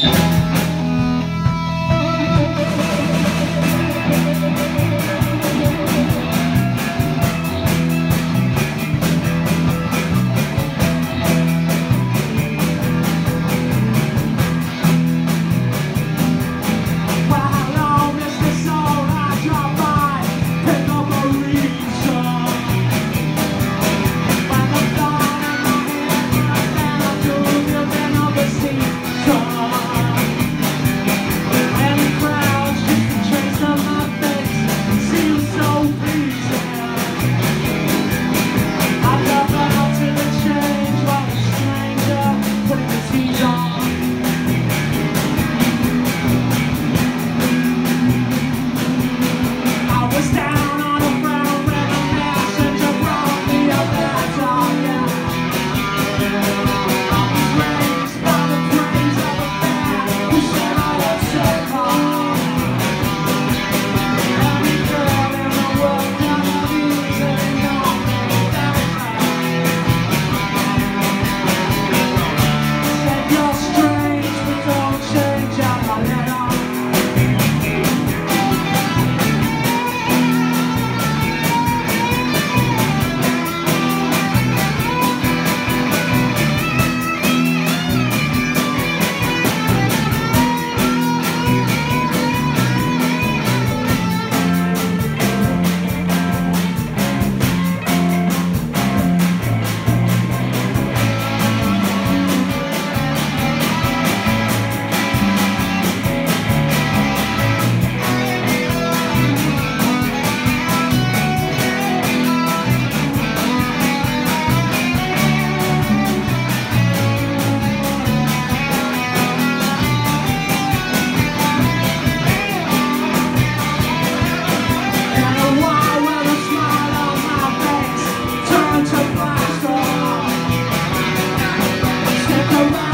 Thank my mind.